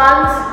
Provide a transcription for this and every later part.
scones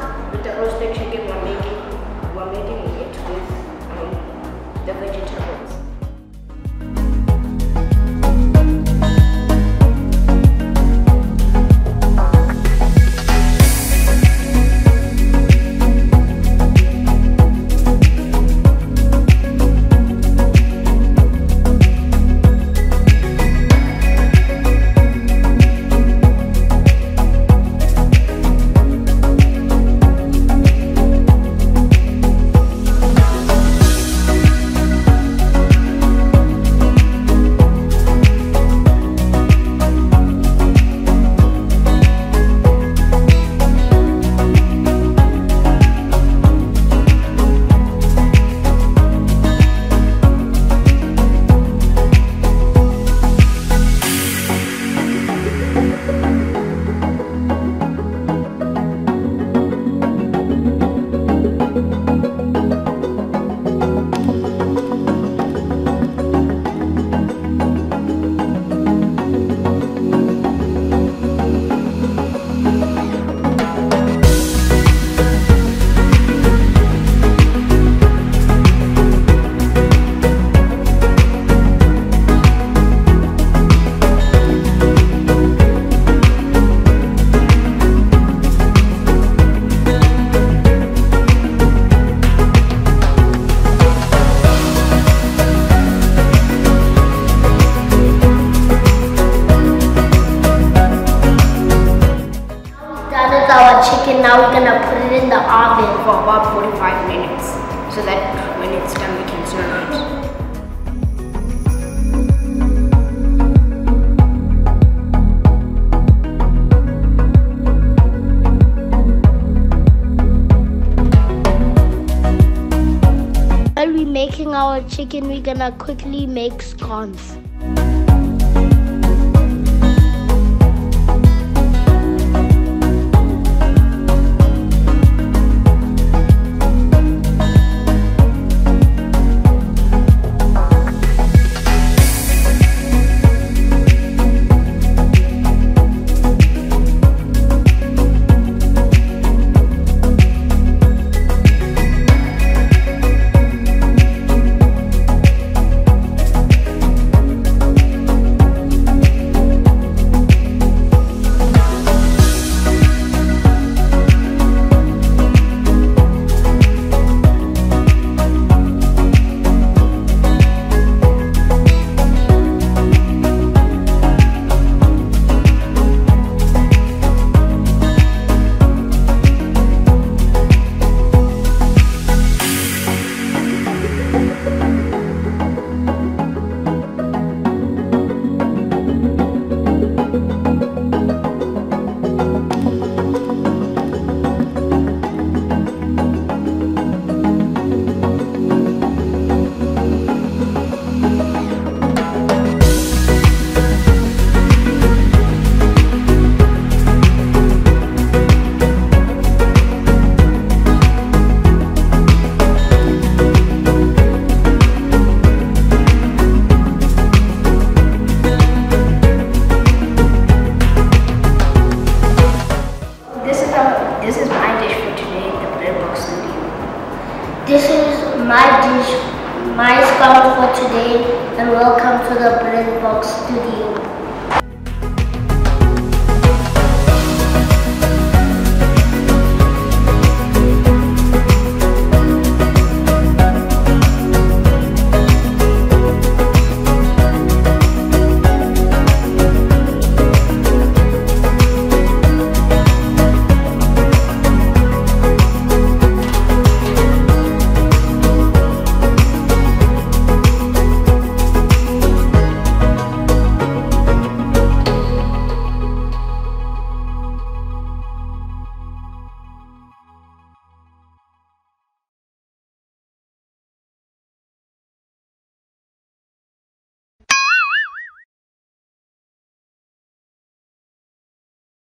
chicken, now we're gonna put it in the oven. For about 45 minutes. So that when it's done we can serve it. While we're making our chicken, we're gonna quickly make scones. This is my dish for today, the bread box studio. This is my dish, my scone for today, and welcome to the Bread Box Studio.